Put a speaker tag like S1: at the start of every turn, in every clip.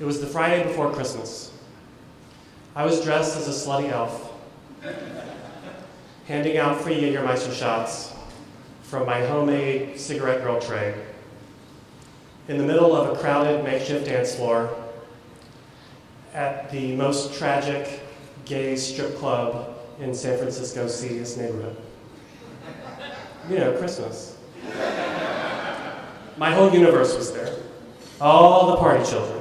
S1: It was the Friday before Christmas. I was dressed as a slutty elf, handing out free Jägermeister shots from my homemade cigarette girl tray in the middle of a crowded makeshift dance floor at the most tragic gay strip club in San Francisco's seediest neighborhood. You know, Christmas. My whole universe was there. All the party children.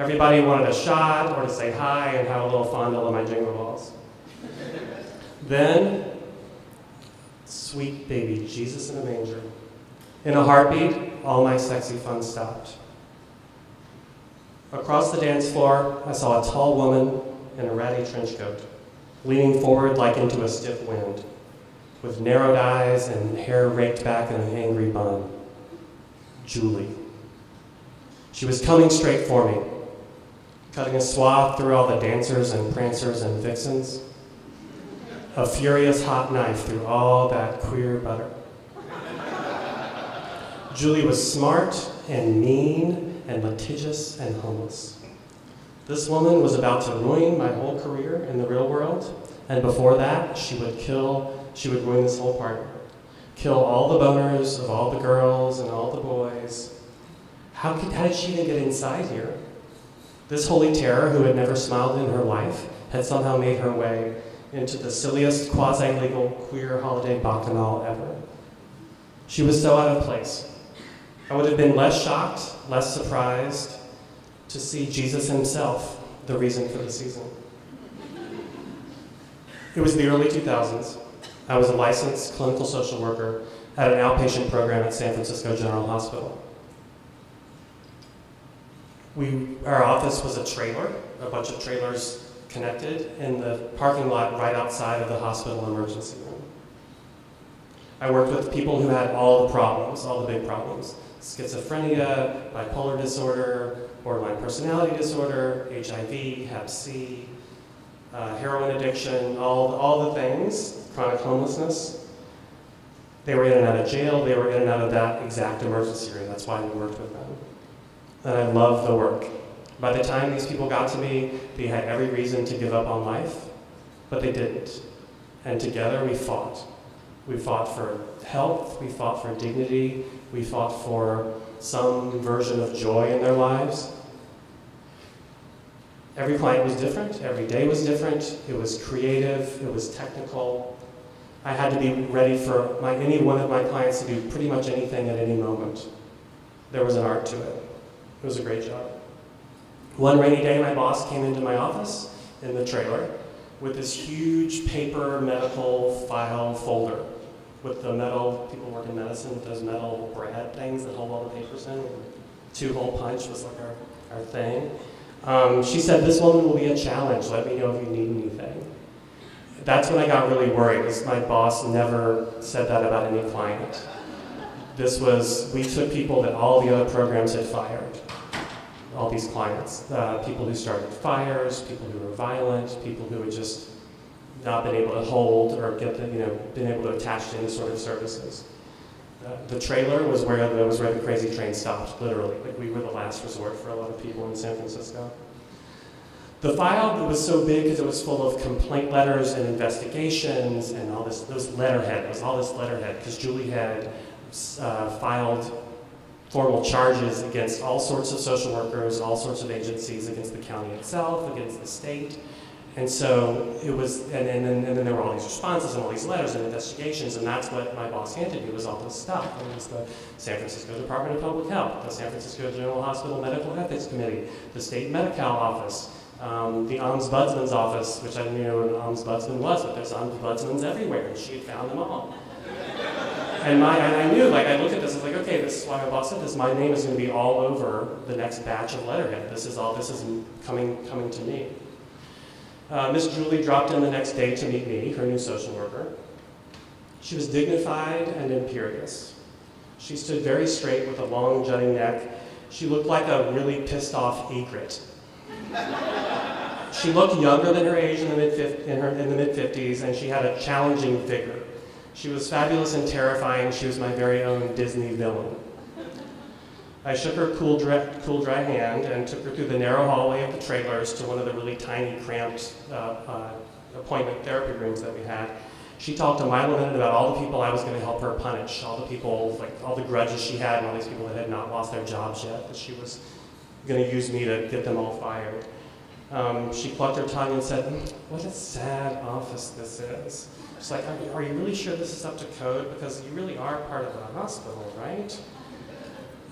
S1: Everybody wanted a shot or to say hi and have a little fondle of my jingle balls. Then, sweet baby Jesus in a manger. In a heartbeat, all my sexy fun stopped. Across the dance floor, I saw a tall woman in a ratty trench coat, leaning forward like into a stiff wind, with narrowed eyes and hair raked back in an angry bun. Julie. She was coming straight for me, cutting a swath through all the dancers and prancers and vixens, a furious hot knife through all that queer butter. Julie was smart and mean and litigious and homeless. This woman was about to ruin my whole career in the real world, and before that, she would kill, she would ruin this whole party. Kill all the boners of all the girls and all the boys. How, could, how did she even get inside here? This holy terror, who had never smiled in her life, had somehow made her way into the silliest quasi-legal queer holiday bacchanal ever. She was so out of place. I would have been less shocked, less surprised to see Jesus himself the reason for the season. It was the early 2000s. I was a licensed clinical social worker at an outpatient program at San Francisco General Hospital. We, our office was a trailer, a bunch of trailers connected in the parking lot right outside of the hospital emergency room. I worked with people who had all the problems, all the big problems schizophrenia, bipolar disorder, borderline personality disorder, HIV, Hep C, uh, heroin addiction, all, all the things, chronic homelessness. They were in and out of jail, they were in and out of that exact emergency room. That's why we worked with them. And I love the work. By the time these people got to me, they had every reason to give up on life, but they didn't. And together we fought. We fought for health, we fought for dignity, we fought for some version of joy in their lives. Every client was different, every day was different, it was creative, it was technical. I had to be ready for my, any one of my clients to do pretty much anything at any moment. There was an art to it. It was a great job. One rainy day, my boss came into my office in the trailer with this huge paper medical file folder with the metal, people work in medicine with those metal brad things that hold all the papers in. Two hole punch was like our, our thing. Um, she said, this woman will be a challenge, let me know if you need anything. That's when I got really worried, because my boss never said that about any client. This was, we took people that all the other programs had fired, all these clients. Uh, people who started fires, people who were violent, people who had just not been able to hold or get the, you know, been able to attach to any sort of services. Uh, the trailer was where the, was where the crazy train stopped, literally. Like we were the last resort for a lot of people in San Francisco. The file that was so big because it was full of complaint letters and investigations and all this, those letterhead, it was all this letterhead because Julie had uh, filed formal charges against all sorts of social workers, all sorts of agencies, against the county itself, against the state. And so it was, and, and, and, then there were all these responses and all these letters and investigations, and that's what my boss handed me was all this stuff. It was the San Francisco Department of Public Health, the San Francisco General Hospital Medical Ethics Committee, the State Medi-Cal Office, um, the Ombudsman's office, which I didn't know what an ombudsman was, but there's ombudsmans everywhere, and she had found them all. And, my, and I knew, like, I looked at this, I was like, okay, this is why my boss said this. My name is going to be all over the next batch of letterhead. This is all, this is coming, coming to me. Uh, Miss Julie dropped in the next day to meet me, her new social worker. She was dignified and imperious. She stood very straight with a long jutting neck. She looked like a really pissed off egret. she looked younger than her age in the mid-50s, and she had a challenging vigor. She was fabulous and terrifying. She was my very own Disney villain. I shook her cool, dry, cool, dry hand and took her through the narrow hallway of the trailers to one of the really tiny, cramped uh, uh, appointment therapy rooms that we had. She talked a mile a minute about all the people I was going to help her punish, all the people, like all the grudges she had, and all these people that had not lost their jobs yet, that she was going to use me to get them all fired. Um, she plucked her tongue and said, mm, What a sad office this is. She's like, Are you really sure this is up to code? Because you really are part of the hospital, right?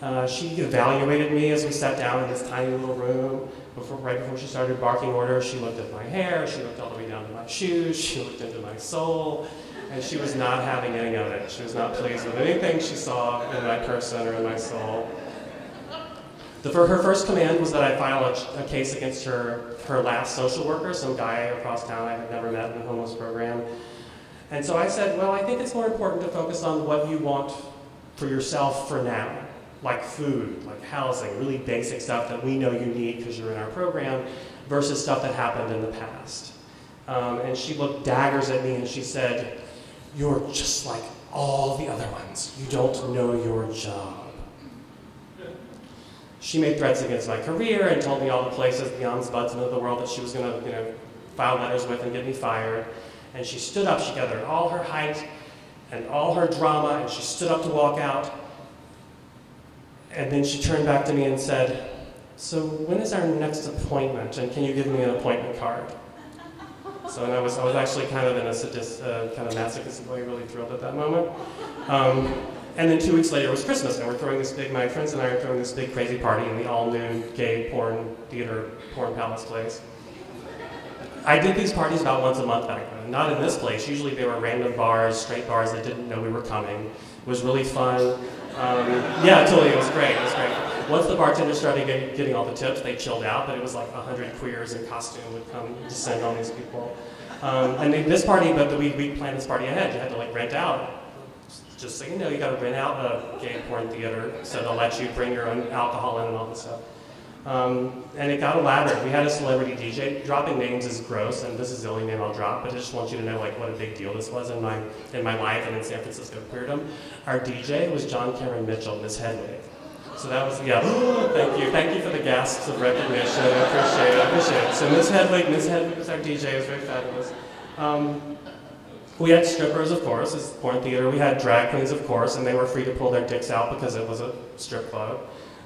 S1: Uh, she evaluated me as we sat down in this tiny little room. Before, right before she started barking orders, she looked at my hair, she looked all the way down to my shoes, she looked into my soul, and she was not having any of it. She was not pleased with anything she saw in my person or in my soul. The, her first command was that I file a, a, case against her, her last social worker, some guy across town I had never met in the homeless program. And so I said, well, I think it's more important to focus on what you want for yourself for now like food, like housing, really basic stuff that we know you need because you're in our program, versus stuff that happened in the past. Um, and she looked daggers at me and she said, You're just like all the other ones. You don't know your job. She made threats against my career and told me all the places, the ombudsman of the world, that she was going to you know, file letters with and get me fired. And she stood up, she gathered all her height and all her drama, and she stood up to walk out. And then she turned back to me and said, So when is our next appointment? And can you give me an appointment card? So and I was, I was actually kind of in a sadist, uh, kind of masochistic way, really thrilled at that moment. Um, and then two weeks later it was Christmas, and we're throwing this big, my friends and I are throwing this big crazy party in the all-new gay porn theater, porn palace place. I did these parties about once a month back then. Not in this place. Usually they were random bars, straight bars that didn't know we were coming. It was really fun. Um, yeah, totally. It was great. It was great. Once the bartenders started get, getting all the tips, they chilled out, but it was like a hundred queers in costume would come descend on these people. Um, and this party, but the, we, we planned this party ahead. You had to like rent out. Just so you know, you got to rent out a gay porn theater, so they'll let you bring your own alcohol in and all this stuff. Um, and it got elaborate. We had a celebrity DJ. Dropping names is gross, and this is the only name I'll drop, but I just want you to know like what a big deal this was in my in my life and in San Francisco queerdom. Our DJ was John Cameron Mitchell, Miss Hedwig. So that was yeah. thank you, thank you for the gasps of recognition. I appreciate it. I appreciate it. So Miss Hedwig, Miss Hedwig was our DJ. It was very fabulous. Um, we had strippers, of course, it's porn theater. We had drag queens, of course, and they were free to pull their dicks out because it was a strip club.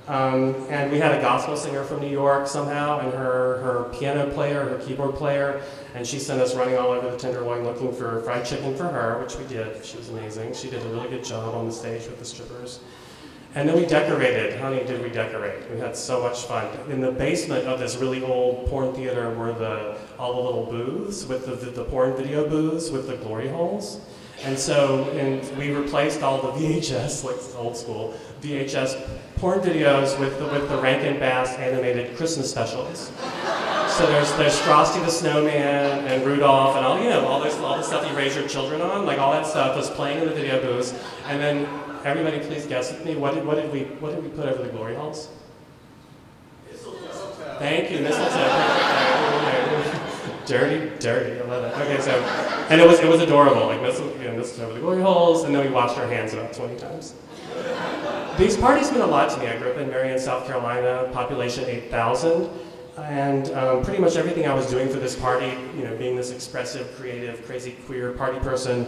S1: Um, and we had a gospel singer from New York somehow, and her, her piano player, her keyboard player, and she sent us running all over the Tenderloin looking for fried chicken for her, which we did. She was amazing. She did a really good job on the stage with the strippers. And then we decorated. Honey, did we decorate? We had so much fun. In the basement of this really old porn theater were the, all the little booths with the, the, the porn video booths with the glory holes. And so and we replaced all the VHS, like old school, VHS porn videos with the, with the Rankin Bass animated Christmas specials. So there's there's Frosty the Snowman and Rudolph and all you know all this all the stuff you raise your children on, like all that stuff was playing in the video booths. And then everybody, please guess with me. What did what did we what did we put over the glory holes? Thank you, mistletoe. Dirty, dirty. I love it. Okay, so and it was it was adorable. Like mistletoe, you know, mistletoe over the glory holes, and then we washed our hands about 20 times. These parties mean a lot to me. I grew up in Marion, South Carolina, population 8,000. And um, pretty much everything I was doing for this party, you know, being this expressive, creative, crazy, queer party person,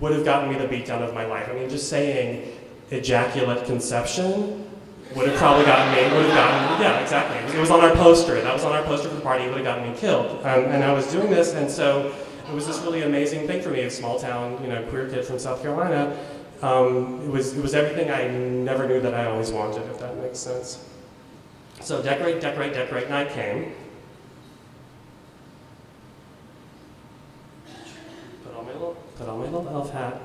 S1: would have gotten me the beatdown of my life. I mean, just saying ejaculate conception would have probably gotten me, would have gotten, yeah, exactly. It was on our poster. That was on our poster for the party. It would have gotten me killed. Um, and I was doing this, and so it was this really amazing thing for me, a small town, you know, queer kid from South Carolina, um, it, was, it was everything I never knew that I always wanted, if that makes sense. So decorate, decorate, decorate night came. Put on my little, put on my little elf hat.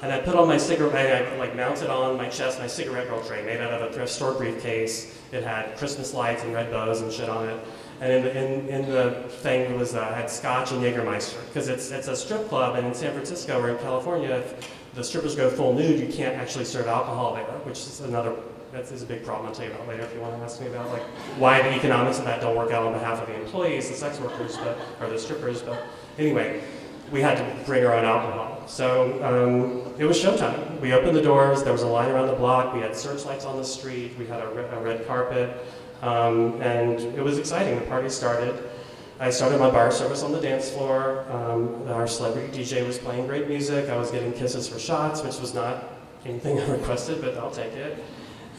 S1: And I put on my cigarette, I like mounted on my chest my cigarette roll tray made out of a thrift store briefcase. It had Christmas lights and red bows and shit on it. And in the, in, in the thing was uh, had Scotch and Jägermeister because it's it's a strip club, and in San Francisco or in California, if the strippers go full nude, you can't actually serve alcohol there, which is another that is a big problem. I'll tell you about later if you want to ask me about like why the economics of that don't work out on behalf of the employees, the sex workers, but or the strippers. But anyway, we had to bring our own alcohol. So um, it was showtime. We opened the doors, there was a line around the block, we had searchlights on the street, we had a, re- a red carpet, um, and it was exciting. The party started. I started my bar service on the dance floor. Um, our celebrity DJ was playing great music. I was getting kisses for shots, which was not anything I requested, but I'll take it.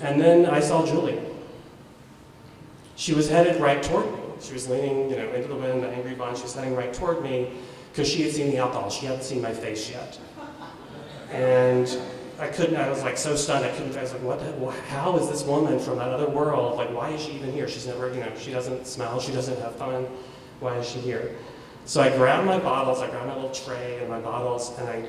S1: And then I saw Julie. She was headed right toward me. She was leaning, you know, into the wind, the angry bunch. She was heading right toward me because she had seen the alcohol. She hadn't seen my face yet. And I couldn't, I was like so stunned, I couldn't, I was like, what, the- how is this woman from that other world? Like, why is she even here? She's never, you know, she doesn't smell, she doesn't have fun. Why is she here? So I grabbed my bottles, I grabbed my little tray and my bottles, and I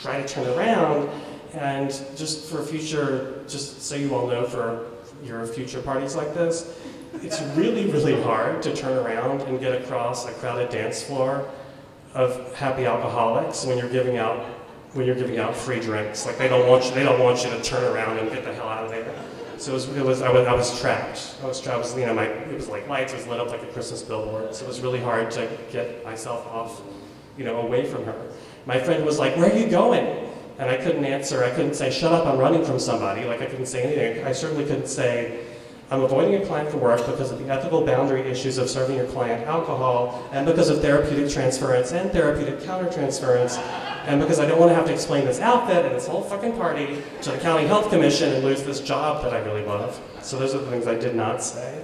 S1: tried to turn around. And just for future, just so you all know for your future parties like this, it's really, really hard to turn around and get across a crowded dance floor of happy alcoholics when you're giving out when you're giving out free drinks. Like they don't want you, they don't want you to turn around and get the hell out of there. So it was, it was I, was I was trapped. I was trapped. I was, you know, my it was like lights. It was lit up like a Christmas billboard. So it was really hard to get myself off, you know, away from her. My friend was like, "Where are you going?" And I couldn't answer. I couldn't say, "Shut up! I'm running from somebody." Like I couldn't say anything. I certainly couldn't say. I'm avoiding a client for work because of the ethical boundary issues of serving your client alcohol, and because of therapeutic transference and therapeutic countertransference, and because I don't want to have to explain this outfit and this whole fucking party to the county health commission and lose this job that I really love. So those are the things I did not say.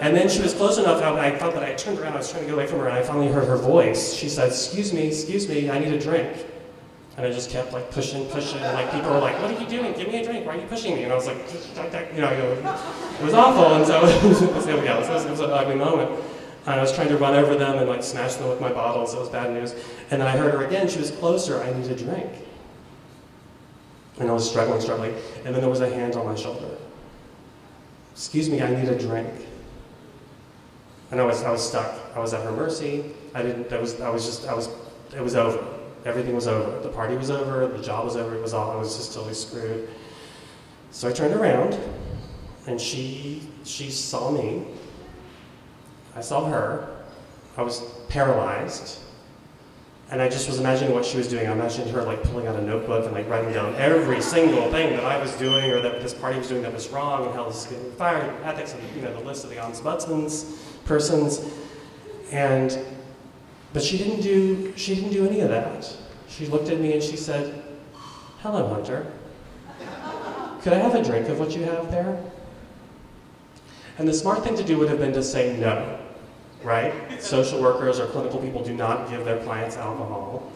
S1: And then she was close enough, I I felt that I turned around, I was trying to get away from her, and I finally heard her voice. She said, excuse me, excuse me, I need a drink. And I just kept like pushing, pushing, and like people were like, "What are you doing? Give me a drink. Why are you pushing me?" And I was like, you know, it was awful. And so it was, yeah, it was, it was an ugly moment. And I was trying to run over them and like smash them with my bottles. It was bad news. And then I heard her again. She was closer. I need a drink. And I was struggling, struggling. And then there was a hand on my shoulder. Excuse me, I need a drink. And I was, I was stuck. I was at her mercy. I didn't. That was. I was just. I was. It was over. Everything was over. The party was over. The job was over. It was all. I was just totally screwed. So I turned around, and she she saw me. I saw her. I was paralyzed. And I just was imagining what she was doing. I imagined her like pulling out a notebook and like writing down every single thing that I was doing or that this party was doing that was wrong and how this is getting fired, ethics, and you know the list of the ombudsman's persons. And but she didn't do she didn't do any of that. She looked at me and she said, "Hello, Hunter. Could I have a drink of what you have there?" And the smart thing to do would have been to say no, right? Social workers or clinical people do not give their clients alcohol.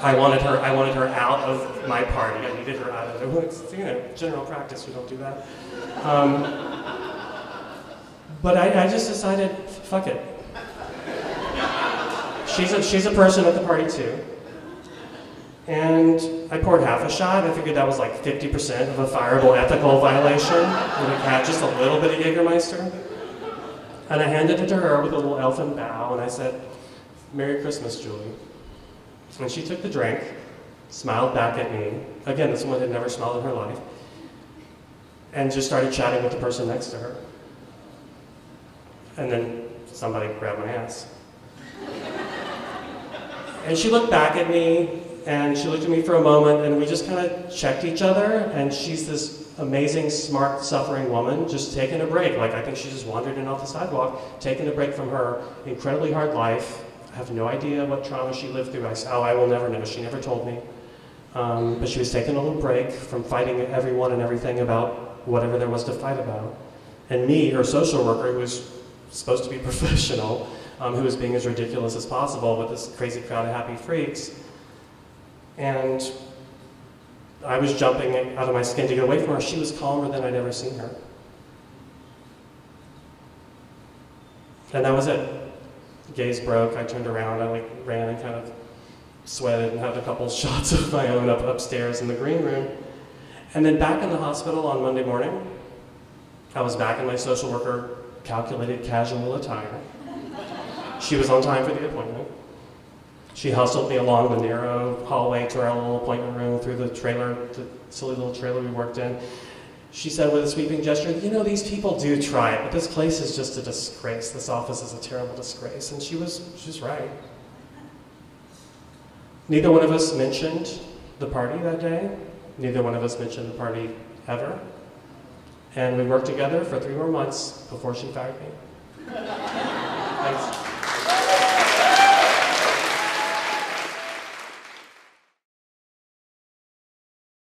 S1: I wanted her. I wanted her out of my party. I needed her out of it. It's, you know, general practice. We don't do that. Um, but I, I just decided, fuck it. She's a, she's a person at the party too. And I poured half a shot. I figured that was like 50% of a fireable ethical violation. And I had just a little bit of Jägermeister. And I handed it to her with a little elfin bow, and I said, Merry Christmas, Julie. And she took the drink, smiled back at me. Again, this woman had never smiled in her life. And just started chatting with the person next to her. And then somebody grabbed my ass. And she looked back at me, and she looked at me for a moment, and we just kind of checked each other. And she's this amazing, smart, suffering woman just taking a break. Like, I think she just wandered in off the sidewalk, taking a break from her incredibly hard life. I have no idea what trauma she lived through. I oh, I will never know. She never told me. Um, but she was taking a little break from fighting everyone and everything about whatever there was to fight about. And me, her social worker, who was supposed to be professional, um, who was being as ridiculous as possible with this crazy crowd of happy freaks. And I was jumping out of my skin to get away from her. She was calmer than I'd ever seen her. And that was it. Gaze broke. I turned around. I like ran and kind of sweated and had a couple shots of my own up upstairs in the green room. And then back in the hospital on Monday morning, I was back in my social worker calculated casual attire. She was on time for the appointment. She hustled me along the narrow hallway to our little appointment room through the trailer, the silly little trailer we worked in. She said with a sweeping gesture, You know, these people do try it, but this place is just a disgrace. This office is a terrible disgrace. And she was, she was right. Neither one of us mentioned the party that day. Neither one of us mentioned the party ever. And we worked together for three more months before she fired me. Thanks.